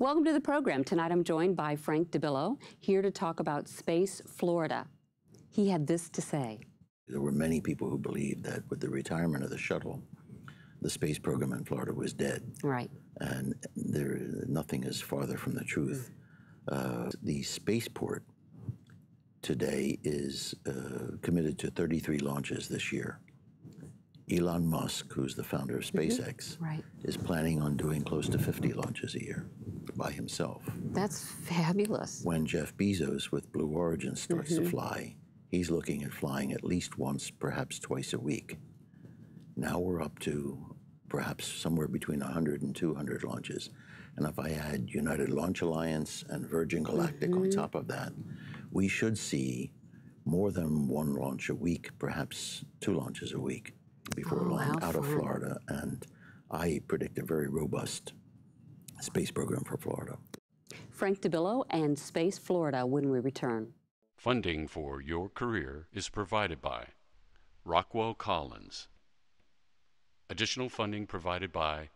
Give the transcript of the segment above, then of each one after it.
Welcome to the program. Tonight I'm joined by Frank DiBello, here to talk about Space Florida. He had this to say. There were many people who believed that with the retirement of the shuttle, the space program in Florida was dead. Right. And there, nothing is farther from the truth. Uh, the spaceport today is uh, committed to 33 launches this year. Elon Musk, who's the founder of mm-hmm. SpaceX, Right. is planning on doing close to 50 launches a year by himself. That's fabulous. When Jeff Bezos with Blue Origin starts to mm-hmm. fly, he's looking at flying at least once, perhaps twice a week. Now we're up to perhaps somewhere between 100 and 200 launches. And if I add United Launch Alliance and Virgin Galactic on mm-hmm. top of that, we should see more than one launch a week, perhaps two launches a week before Oh, long how out of. Florida. And I predict a very robust space program for Florida. Frank DiBello and Space Florida when we return. Funding for your career is provided by Rockwell Collins. Additional funding provided by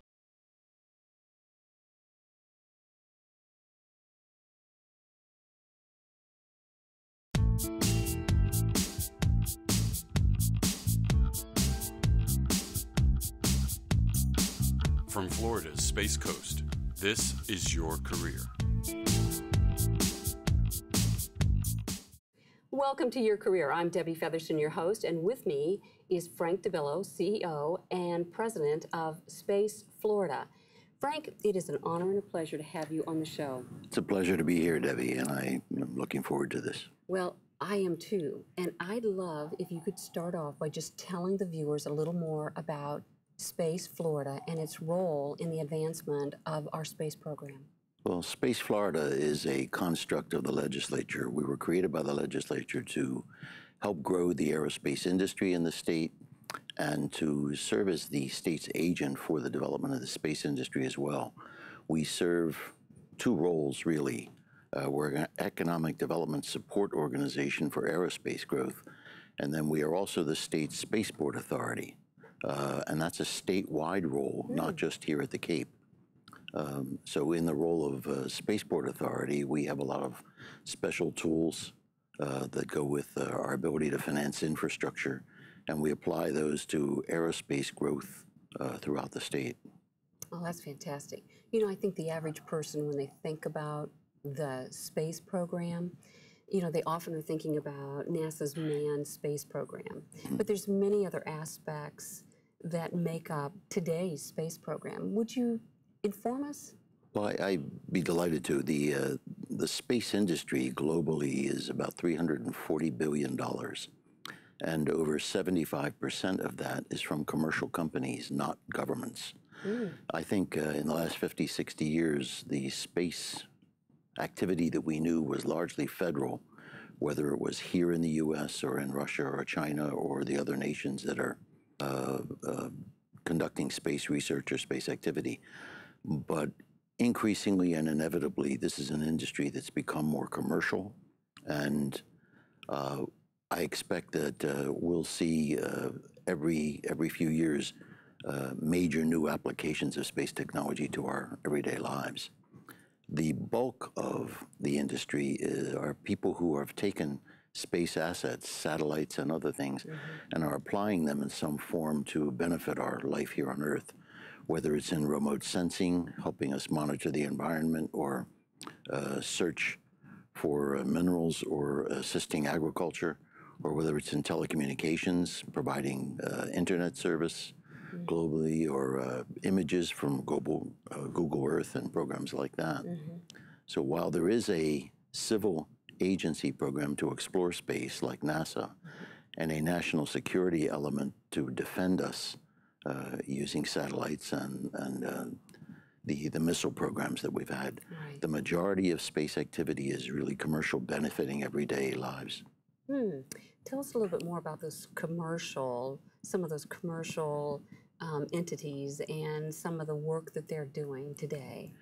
From Florida's Space Coast, this is your career. Welcome to Your Career. I'm Debbie Featherston, your host, and with me is Frank DiBello, CEO and President of Space Florida. Frank, it is an honor and a pleasure to have you on the show. It's a pleasure to be here, Debbie, and I am looking forward to this. Well, I am too, and I'd love if you could start off by just telling the viewers a little more about Space Florida and its role in the advancement of our space program. Well, Space Florida is a construct of the legislature. We were created by the legislature to help grow the aerospace industry in the state and to serve as the state's agent for the development of the space industry as well. We serve two roles, really. Uh, we're an economic development support organization for aerospace growth, and then we are also the state's space spaceport authority. Uh, and that's a statewide role, not just here at the Cape. So, in the role of uh, Spaceport Authority, we have a lot of special tools uh, that go with uh, our ability to finance infrastructure, and we apply those to aerospace growth uh, throughout the state. Oh, that's fantastic. You know, I think the average person, when they think about the space program, you know, they often are thinking about NASA's manned space program. But there's many other aspects that make up today's space program. Would you inform us? Well, I, I'd be delighted to. The, uh, the space industry globally is about $340 billion, and over 75% of that is from commercial companies, not governments. I think uh, in the last 50, 60 years, the space activity that we knew was largely federal, whether it was here in the US or in Russia or China or the other nations that are conducting space research or space activity. But increasingly and inevitably, this is an industry that's become more commercial. And uh, I expect that uh, we'll see uh, every, every few years uh, major new applications of space technology to our everyday lives. The bulk of the industry is, are people who have taken space assets, satellites, and other things, and are applying them in some form to benefit our life here on Earth, whether it's in remote sensing, helping us monitor the environment, or uh, search for uh, minerals or assisting agriculture, or whether it's in telecommunications, providing uh, internet service globally, or uh, images from global, uh, Google Earth and programs like that. So while there is a civil agency program to explore space like NASA, and a national security element to defend us uh, using satellites and, and uh, the, the missile programs that we've had, Right. the majority of space activity is really commercial, benefiting everyday lives. Tell us a little bit more about this commercial, some of those commercial um, entities and some of the work that they're doing today.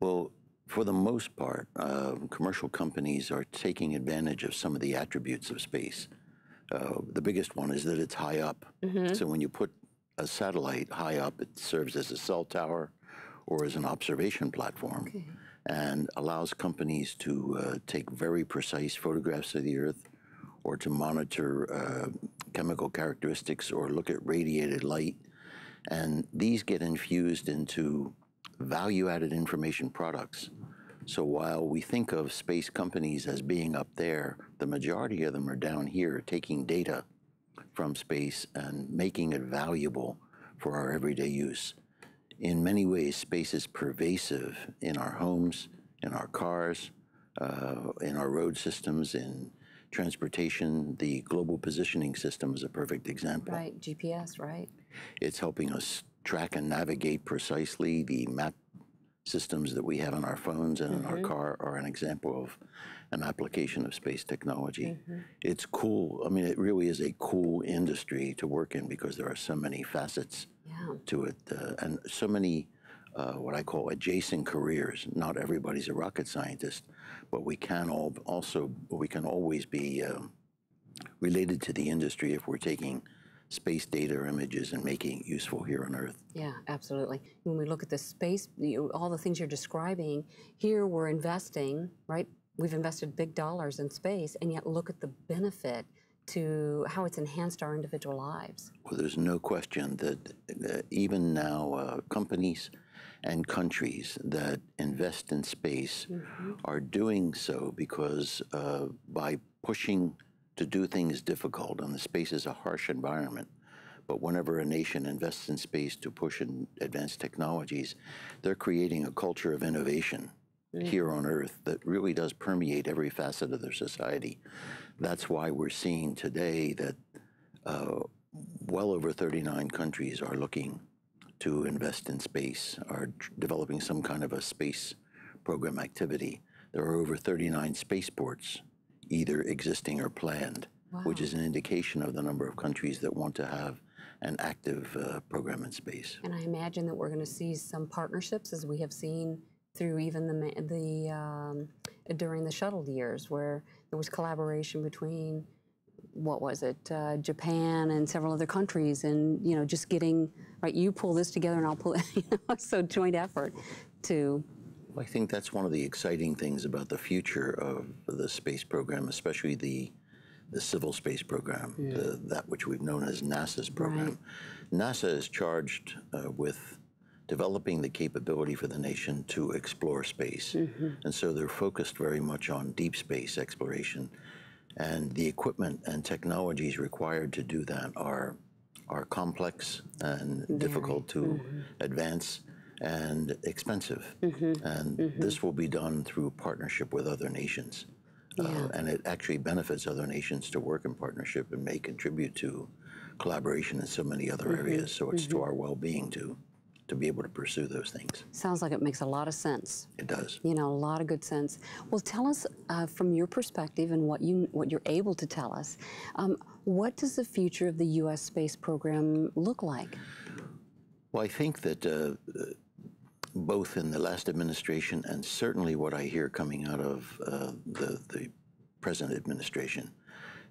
Well, for the most part, uh, commercial companies are taking advantage of some of the attributes of space. Uh, the biggest one is that it's high up. So when you put a satellite high up, it serves as a cell tower or as an observation platform and allows companies to uh, take very precise photographs of the Earth or to monitor uh, chemical characteristics or look at radiated light. And these get infused into value added information products. So while we think of space companies as being up there, the majority of them are down here taking data from space and making it valuable for our everyday use. In many ways, space is pervasive in our homes, in our cars, uh, in our road systems, in transportation. The global positioning system is a perfect example. Right, GPS, right? It's helping us track and navigate precisely. The map systems that we have on our phones and in our car are an example of an application of space technology. It's cool. I mean, it really is a cool industry to work in because there are so many facets Yeah. to it uh, and so many uh, what I call adjacent careers. Not everybody's a rocket scientist, but we can all also we can always be um, related to the industry if we're taking space data or images and making it useful here on Earth. Yeah, absolutely. When we look at the space, you, all the things you're describing, here we're investing, right? We've invested big dollars in space, and yet look at the benefit to how it's enhanced our individual lives. Well, there's no question that uh, even now, uh, companies and countries that invest in space are doing so because uh, by pushing to do things difficult, and the space is a harsh environment. But whenever a nation invests in space to push in advanced technologies, they're creating a culture of innovation here on Earth that really does permeate every facet of their society. That's why we're seeing today that uh, well over 39 countries are looking to invest in space, are developing some kind of a space program activity. There are over 39 spaceports, either existing or planned, which is an indication of the number of countries that want to have an active uh, program in space. And I imagine that we're going to see some partnerships, as we have seen through even the the um, during the shuttle years, where there was collaboration between what was it, uh, Japan and several other countries, and you know, just getting right. You pull this together, and I'll pull. You know, so joint effort to I think that's one of the exciting things about the future of the space program, especially the the civil space program, the, that which we've known as NASA's program. NASA is charged uh, with developing the capability for the nation to explore space, and so they're focused very much on deep space exploration, and the equipment and technologies required to do that are are complex and difficult to advance and expensive. And this will be done through partnership with other nations. Uh, and it actually benefits other nations to work in partnership and may contribute to collaboration in so many other areas. So it's to our well being to, to be able to pursue those things. sounds like it makes a lot of sense. It does. You know, a lot of good sense. Well, tell us uh, from your perspective and what you what you're able to tell us. Um, what does the future of the U.S. space program look like? Well, I think that uh, uh, both in the last administration and certainly what I hear coming out of uh, the, the present administration,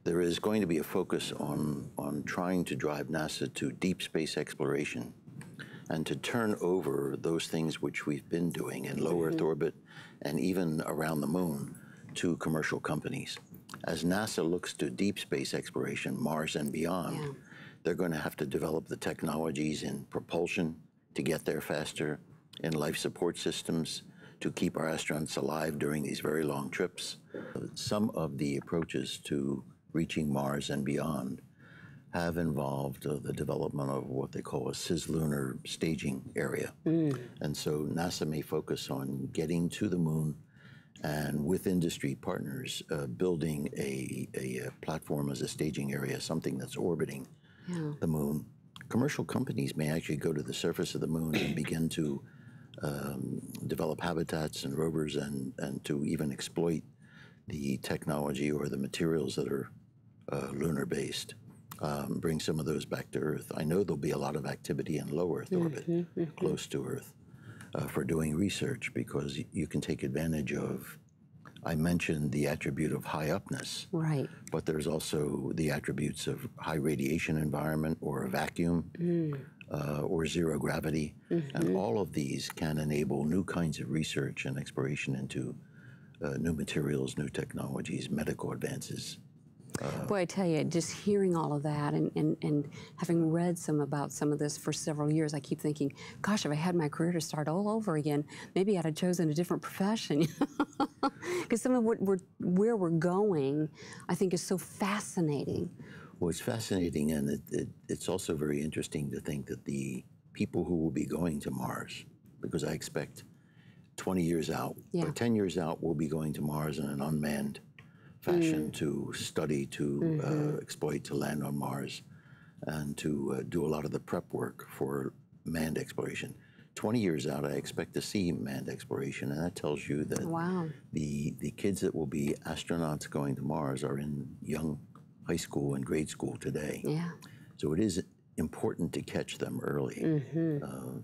there is going to be a focus on, on trying to drive NASA to deep space exploration and to turn over those things which we've been doing in low Earth orbit and even around the moon to commercial companies. As NASA looks to deep space exploration, Mars and beyond, they're going to have to develop the technologies in propulsion to get there faster, in life support systems to keep our astronauts alive during these very long trips. Some of the approaches to reaching Mars and beyond have involved uh, the development of what they call a cislunar staging area. And so NASA may focus on getting to the moon and with industry partners, uh, building a, a, platform as a staging area, something that's orbiting the moon. Commercial companies may actually go to the surface of the moon and begin to um, develop habitats and rovers and, and to even exploit the technology or the materials that are uh, lunar based. Um, bring some of those back to Earth. I know there'll be a lot of activity in low Earth orbit, close to Earth, uh, for doing research because you can take advantage of I mentioned the attribute of high upness, Right. but there's also the attributes of high radiation environment or a vacuum uh, or zero gravity. And all of these can enable new kinds of research and exploration into uh, new materials, new technologies, medical advances. Boy, I tell you, just hearing all of that and, and, and having read some about some of this for several years, I keep thinking, gosh, if I had my career to start all over again, maybe I'd have chosen a different profession. Because some of what we're, where we're going, I think, is so fascinating. Well, it's fascinating, and it, it, it's also very interesting to think that the people who will be going to Mars, because I expect 20 years out Yeah. or 10 years out, we'll be going to Mars in an unmanned fashion to study, to uh, exploit, to land on Mars, and to uh, do a lot of the prep work for manned exploration. 20 years out, I expect to see manned exploration, and that tells you that Wow. the, the kids that will be astronauts going to Mars are in young high school and grade school today. Yeah. So it is important to catch them early. Mm. Uh,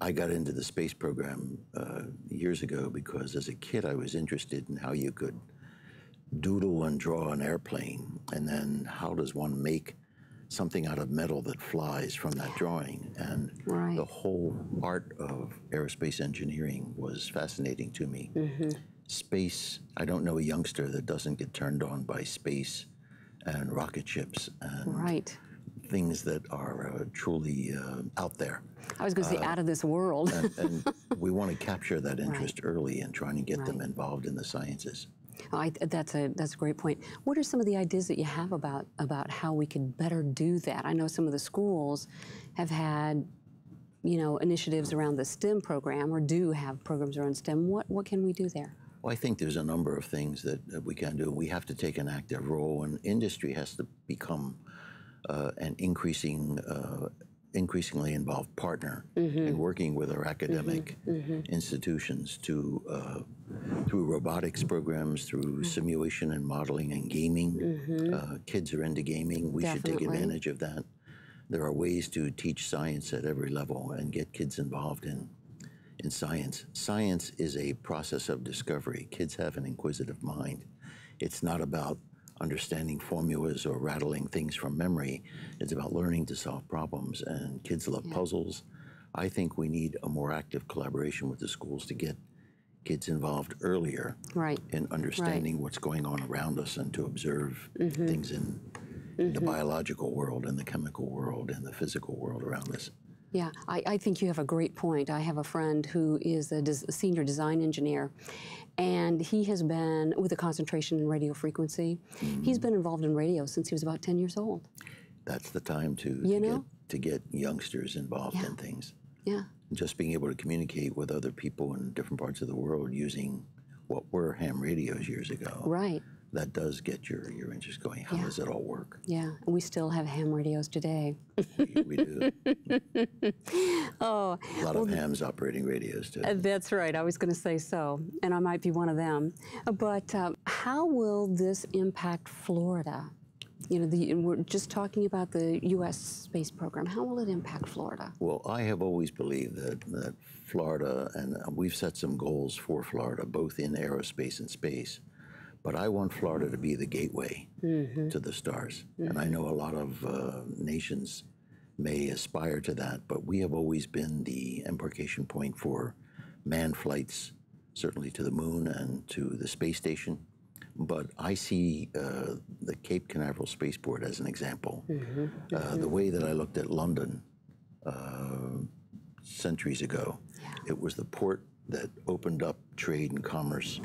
I got into the space program uh, years ago because as a kid I was interested in how you could doodle and draw an airplane, and then how does one make something out of metal that flies from that drawing? And Right. the whole art of aerospace engineering was fascinating to me. Space, I don't know a youngster that doesn't get turned on by space and rocket ships and Right. things that are uh, truly uh, out there. I was going to say out of this world. And we want to capture that interest early and trying to get them involved in the sciences. I, that's a that's a great point. What are some of the ideas that you have about about how we could better do that? I know some of the schools have had, you know, initiatives around the STEM program or do have programs around STEM. What what can we do there? Well, I think there's a number of things that, that we can do. We have to take an active role, and industry has to become uh, an increasing, uh, increasingly involved partner in working with our academic institutions to, uh, through robotics programs, through simulation and modeling and gaming. Uh, kids are into gaming. We should take advantage of that. There are ways to teach science at every level and get kids involved in in science. Science is a process of discovery. Kids have an inquisitive mind. It's not about understanding formulas or rattling things from memory. It's about learning to solve problems, and kids love puzzles. I think we need a more active collaboration with the schools to get kids involved earlier Right. in understanding what's going on around us and to observe mm-hmm. things in, in the mm-hmm. biological world and the chemical world and the physical world around us. Yeah, I, I think you have a great point. I have a friend who is a, des- a senior design engineer, and he has been with a concentration in radio frequency. He's mm. been involved in radio since he was about 10 years old. that's the time to, You to, get, know? to get youngsters involved Yeah. in things. Yeah, Just being able to communicate with other people in different parts of the world using what were ham radios years ago. right. That does get your, your interest going. How Yeah. does it all work? Yeah, and we still have ham radios today. We, we do. Oh, A lot of hams operating radios too. Uh, That's right. I was going to say so, and I might be one of them. Uh, But um, how will this impact Florida? You know, the, we're just talking about the U.S. space program. How will it impact Florida? Well, I have always believed that, that Florida, and uh, we've set some goals for Florida, both in aerospace and space, but I want Florida to be the gateway to the stars. And I know a lot of uh, nations may aspire to that, but we have always been the embarkation point for manned flights, certainly to the moon and to the space station. But I see uh, the Cape Canaveral Spaceport as an example. Uh, the way that I looked at London uh, centuries ago, it was the port that opened up trade and commerce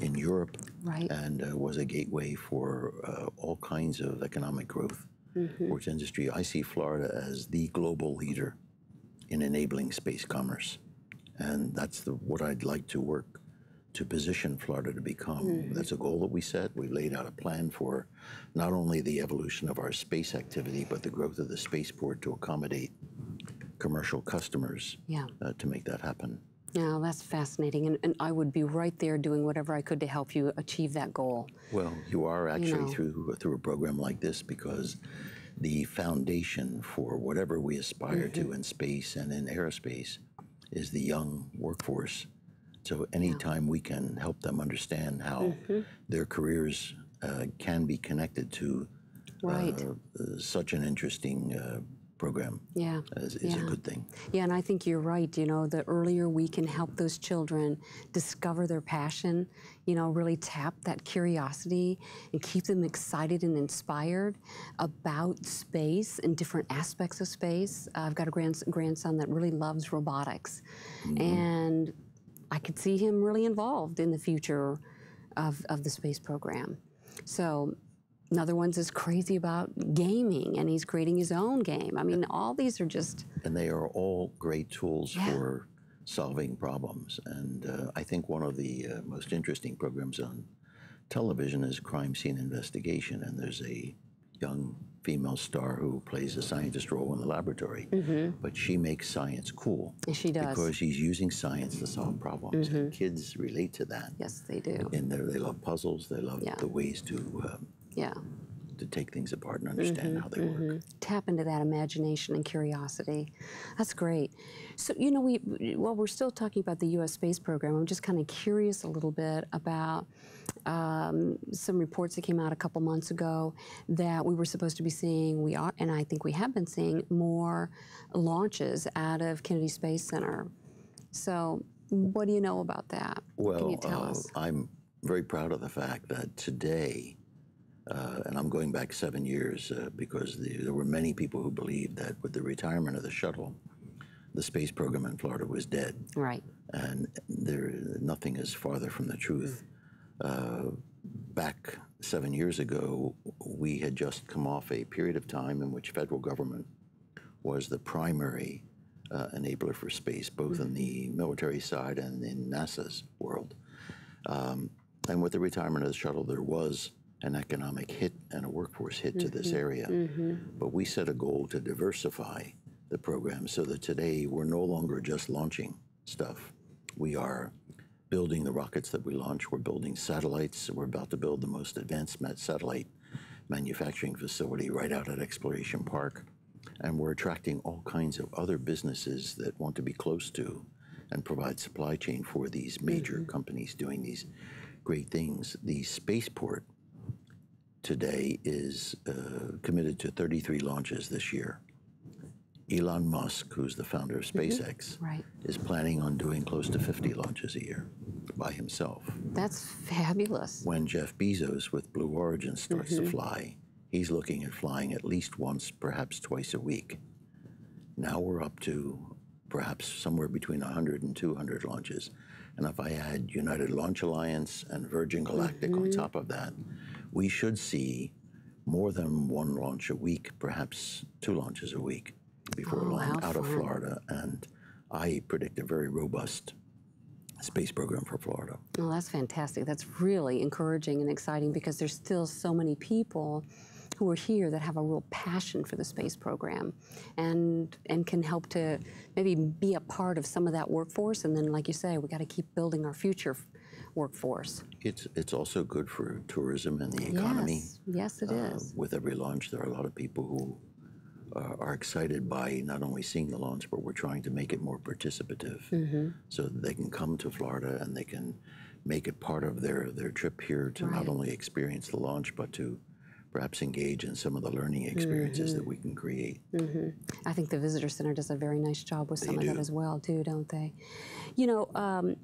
in Europe Right. and uh, was a gateway for uh, all kinds of economic growth for its industry. I see Florida as the global leader in enabling space commerce, and that's the, what I'd like to work to position Florida to become. That's a goal that we set. We laid out a plan for not only the evolution of our space activity, but the growth of the spaceport to accommodate commercial customers Yeah. uh, to make that happen. Now that's fascinating, and, and I would be right there doing whatever I could to help you achieve that goal. Well, you are actually know. through through a program like this because the foundation for whatever we aspire Mm-hmm. to in space and in aerospace is the young workforce So anytime we can help them understand how their careers uh, can be connected to Right. uh, uh, such an interesting uh, program Yeah. is, is a good thing. Yeah, and I think you're right. You know, the earlier we can help those children discover their passion, you know, really tap that curiosity and keep them excited and inspired about space and different aspects of space. Uh, I've got a grand, grandson that really loves robotics, mm-hmm. and I could see him really involved in the future of, of the space program. So, another one's is crazy about gaming, and he's creating his own game. I mean, all these are just And they are all great tools Yeah. for solving problems. And uh, I think one of the uh, most interesting programs on television is Crime Scene Investigation. And there's a young female star who plays a scientist role in the laboratory. But she makes science cool. She does. Because she's using science to solve problems. And kids relate to that. Yes, they do. And they they love puzzles, they love Yeah. the ways to, um, Yeah. to take things apart and understand how they work. Tap into that imagination and curiosity. That's great. So, you know, we while we're still talking about the U.S. space program, I'm just kind of curious a little bit about um, some reports that came out a couple months ago that we were supposed to be seeing. We are, and I think we have been seeing more launches out of Kennedy Space Center. So, what do you know about that? what can Well, you tell uh, us? I'm very proud of the fact that today, uh, and I'm going back seven years uh, because the, there were many people who believed that with the retirement of the shuttle, the space program in Florida was dead, Right. and there nothing is farther from the truth. Uh, back seven years ago, we had just come off a period of time in which federal government was the primary uh, enabler for space, both in the military side and in NASA's world. Um, and with the retirement of the shuttle, there was an economic hit and a workforce hit to this mm-hmm. area. Mm-hmm. But we set a goal to diversify the program so that today we're no longer just launching stuff. We are building the rockets that we launch. We're building satellites. We're about to build the most advanced satellite manufacturing facility right out at Exploration Park. And we're attracting all kinds of other businesses that want to be close to and provide supply chain for these major mm-hmm. companies doing these great things. The spaceport today is uh, committed to 33 launches this year. Elon Musk, who's the founder of mm-hmm. SpaceX, Right. is planning on doing close to 50 launches a year by himself. That's fabulous. When Jeff Bezos with Blue Origin starts to mm-hmm. fly, he's looking at flying at least once, perhaps twice a week. Now we're up to perhaps somewhere between 100 and 200 launches. And if I add United Launch Alliance and Virgin Galactic on mm-hmm. top of that, we should see more than one launch a week, perhaps two launches a week before Oh, long out of. Florida. And I predict a very robust space program for Florida. Well, that's fantastic. That's really encouraging and exciting because there's still so many people who are here that have a real passion for the space program and and can help to maybe be a part of some of that workforce and then like you say we got to keep building our future workforce It's it's also good for tourism and the economy. yes yes it Uh, is with every launch, there are a lot of people who uh, are excited by not only seeing the launch, but we're trying to make it more participative, Mm-hmm. so they can come to Florida and they can make it part of their their trip here to Right. not only experience the launch, but to perhaps engage in some of the learning experiences that we can create. I think the visitor center does a very nice job with some of that as well, too, don't they? You know, um,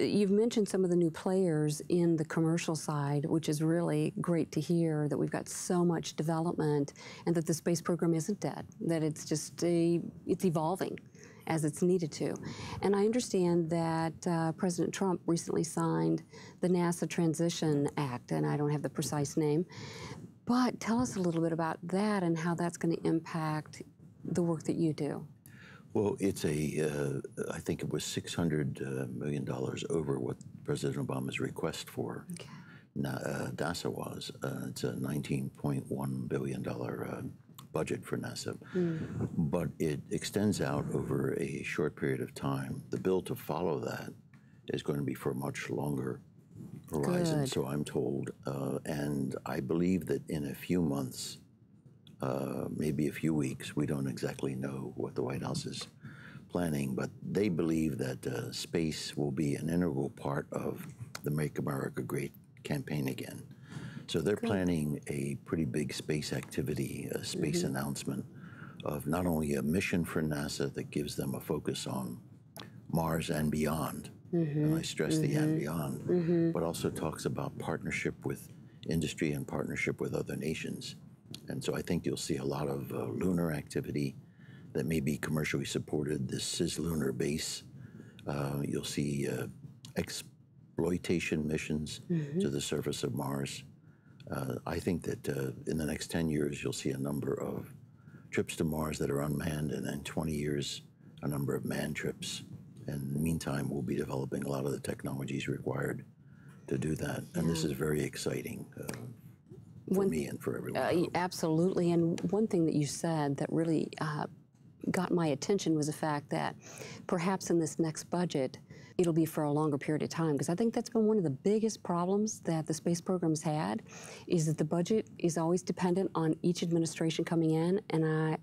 you've mentioned some of the new players in the commercial side, which is really great to hear that we've got so much development and that the space program isn't dead, that it's just a, it's evolving as it's needed to. And I understand that uh, President Trump recently signed the NASA Transition Act, and I don't have the precise name, but tell us a little bit about that and how that's going to impact the work that you do. Well, it's a, uh, I think it was six hundred uh, million dollars over what President Obama's request for Okay. Na- uh, NASA was. Uh, it's a nineteen point one billion dollar uh, budget for NASA, but it extends out over a short period of time. The bill to follow that is going to be for a much longer horizon, Good. so I'm told, uh, and I believe that in a few months uh, maybe a few weeks. We don't exactly know what the White House is planning, but they believe that uh, space will be an integral part of the Make America Great campaign again. So they're planning a pretty big space activity, a space announcement of not only a mission for NASA that gives them a focus on Mars and beyond, and I stress the and beyond, but also talks about partnership with industry and partnership with other nations. And so I think you'll see a lot of uh, lunar activity that may be commercially supported, this is lunar base. Uh, you'll see uh, exploitation missions to the surface of Mars. Uh, I think that uh, in the next 10 years, you'll see a number of trips to Mars that are unmanned, and then 20 years, a number of manned trips. And in the meantime, we'll be developing a lot of the technologies required to do that. And this is very exciting uh, for me and for everyone. Uh, absolutely. And one thing that you said that really uh, got my attention was the fact that perhaps in this next budget, it'll be for a longer period of time. Because I think that's been one of the biggest problems that the space program's had, is that the budget is always dependent on each administration coming in. And I,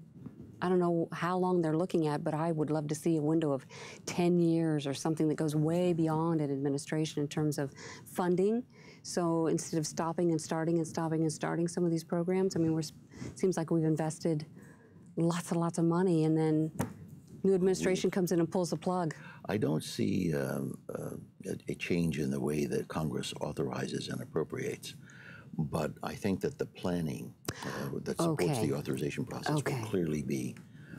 I don't know how long they're looking at, but I would love to see a window of 10 years or something that goes way beyond an administration in terms of funding. So instead of stopping and starting and stopping and starting some of these programs, I mean, we're, seems like we've invested lots and lots of money, and then new administration comes in and pulls the plug. I don't see um, uh, a, a change in the way that Congress authorizes and appropriates, but I think that the planning uh, that supports Okay. the authorization process Okay. will clearly be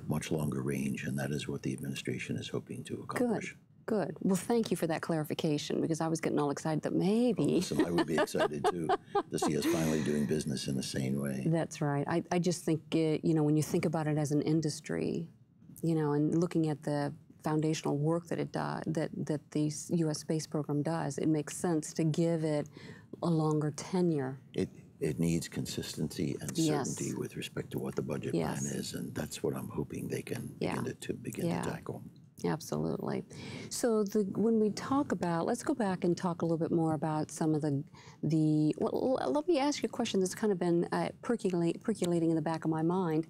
much longer range, and that is what the administration is hoping to accomplish. good. Good. Well, thank you for that clarification because I was getting all excited that maybe. Listen, I would be excited too to see us finally doing business in a sane way. That's right. I, I just think, uh, you know, when you think about it as an industry, you know, and looking at the foundational work that it does, that, that the U.S. space program does, it makes sense to give it a longer tenure. It it needs consistency and Yes. certainty with respect to what the budget Yes. plan is, and that's what I'm hoping they can Yeah. begin to, to begin Yeah. to tackle. Absolutely. So the, when we talk about, let's go back and talk a little bit more about some of the, the. Well, let me ask you a question that's kind of been uh, percolate, percolating in the back of my mind.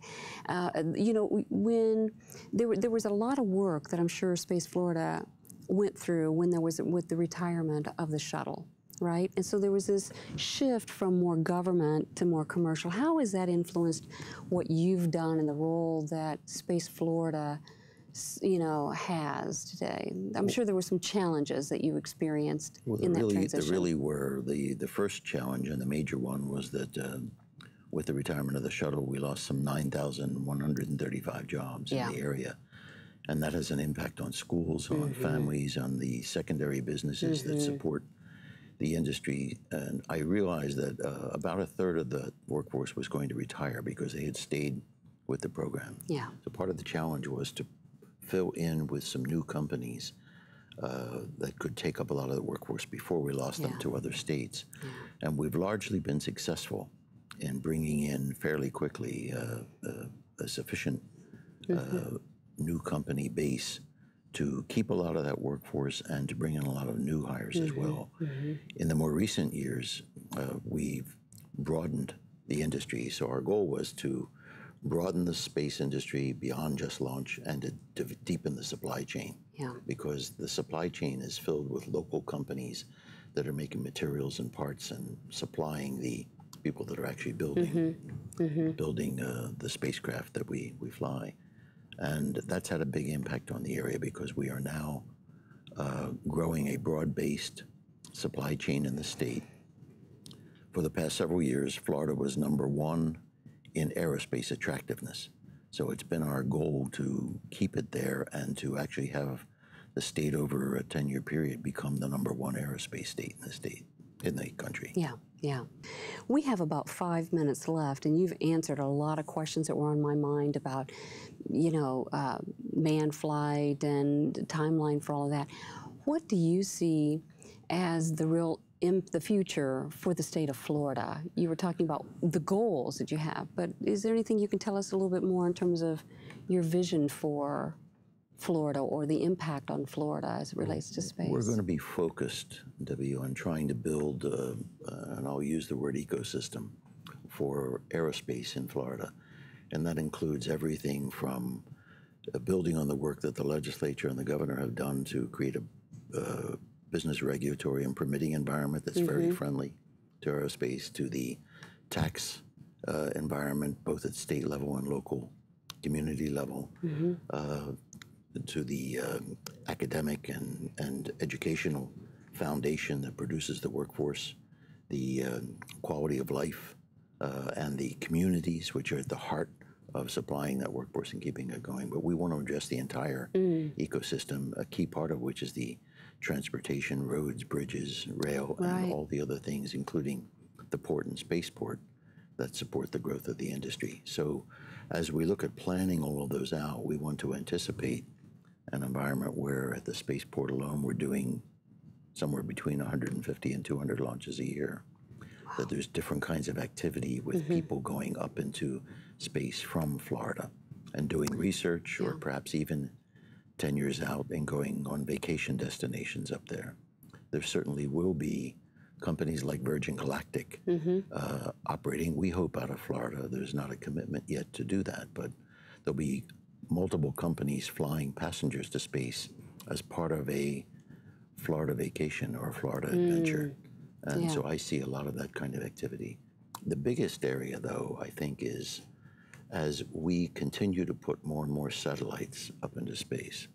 Uh, you know, when there, there was a lot of work that I'm sure Space Florida went through when there was with the retirement of the shuttle. Right, and so there was this shift from more government to more commercial. How has that influenced what you've done and the role that Space Florida you know, has today? I'm sure there were some challenges that you experienced Well, in that really, transition. there really were the the first challenge and the major one was that uh, with the retirement of the shuttle, we lost some 9,135 jobs Yeah. in the area, and that has an impact on schools, on Mm-hmm. families, on the secondary businesses that support the industry. And I realized that uh, about a third of the workforce was going to retire because they had stayed with the program. yeah, So part of the challenge was to fill in with some new companies uh, that could take up a lot of the workforce before we lost them to other states. And we've largely been successful in bringing in fairly quickly uh, uh, a sufficient uh, new company base to keep a lot of that workforce and to bring in a lot of new hires as well. In the more recent years, uh, we've broadened the industry. So our goal was to broaden the space industry beyond just launch and to, to deepen the supply chain yeah, because the supply chain is filled with local companies that are making materials and parts and supplying the people that are actually building building uh, the spacecraft that we, we fly. And that's had a big impact on the area because we are now uh, growing a broad-based supply chain in the state. For the past several years, Florida was number one in aerospace attractiveness. So it's been our goal to keep it there and to actually have the state over a 10 year period become the number one aerospace state in the state, in the country. yeah, yeah. We have about five minutes left, and you've answered a lot of questions that were on my mind about, you know, uh, flight and timeline for all of that. What do you see as the real in the future for the state of Florida? You were talking about the goals that you have, but is there anything you can tell us a little bit more in terms of your vision for Florida or the impact on Florida as it relates to space? We're going to be focused, W, on trying to build, uh, uh, and I'll use the word ecosystem, for aerospace in Florida. And that includes everything from uh, building on the work that the legislature and the governor have done to create a uh, business regulatory and permitting environment that's very friendly to aerospace, to the tax uh, environment, both at state level and local community level, uh, to the um, academic and, and educational foundation that produces the workforce, the um, quality of life, uh, and the communities, which are at the heart of supplying that workforce and keeping it going. But we want to address the entire ecosystem, a key part of which is the transportation, roads, bridges, rail, Right. and all the other things, including the port and spaceport that support the growth of the industry. So, as we look at planning all of those out, we want to anticipate an environment where at the spaceport alone we're doing somewhere between 150 and 200 launches a year. That there's different kinds of activity with mm-hmm. people going up into space from Florida and doing research or perhaps even 10 years out and going on vacation destinations up there. There certainly will be companies like Virgin Galactic uh, operating, we hope, out of Florida. There's not a commitment yet to do that, but there'll be multiple companies flying passengers to space as part of a Florida vacation or a Florida adventure. And Yeah. so I see a lot of that kind of activity. The biggest area, though, I think, is as we continue to put more and more satellites up into space,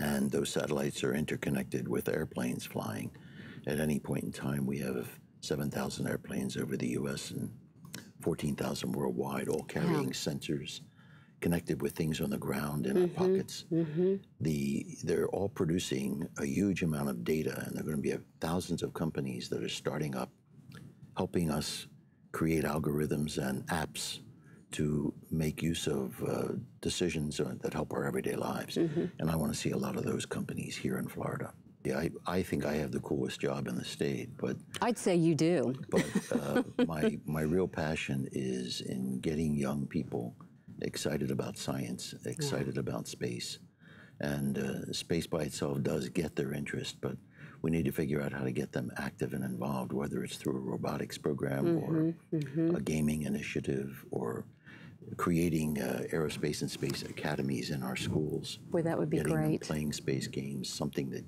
and those satellites are interconnected with airplanes flying. At any point in time, we have 7,000 airplanes over the US and 14,000 worldwide, all carrying sensors connected with things on the ground in our mm-hmm, pockets. Mm-hmm. The, they're all producing a huge amount of data, and there are going to be thousands of companies that are starting up, helping us create algorithms and apps to make use of uh, decisions uh, that help our everyday lives. And I want to see a lot of those companies here in Florida. Yeah, I, I think I have the coolest job in the state, but I'd say you do. but uh, my my real passion is in getting young people excited about science, excited about space, and uh, space by itself does get their interest, but we need to figure out how to get them active and involved, whether it's through a robotics program or a gaming initiative or creating uh, aerospace and space academies in our schools Boy, that would be great. playing space games, something that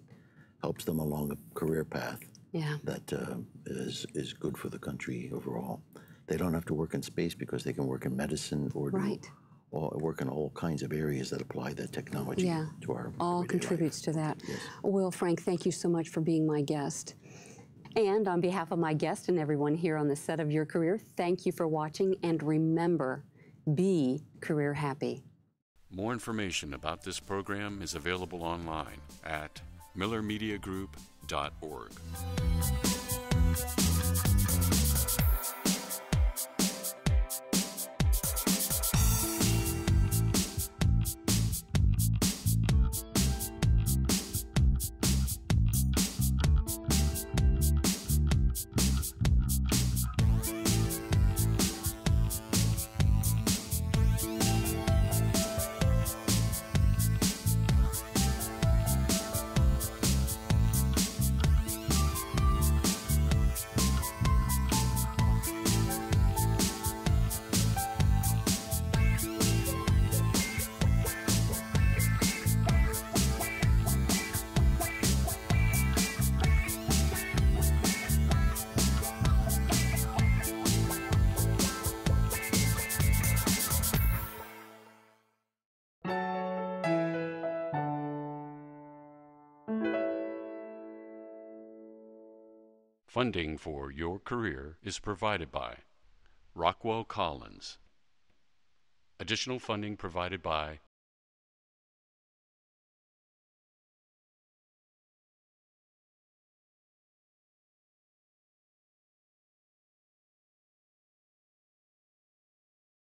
helps them along a career path Yeah. that uh, is is good for the country overall. They don't have to work in space because they can work in medicine or Right. all, work in all kinds of areas that apply that technology Yeah. to our All everyday life. contributes to that. Well, Frank, thank you so much for being my guest. And on behalf of my guest and everyone here on the set of Your Career, thank you for watching. And remember, be career happy. More information about this program is available online at millermediagroup.org. Funding for Your Career is provided by Rockwell Collins. Additional funding provided by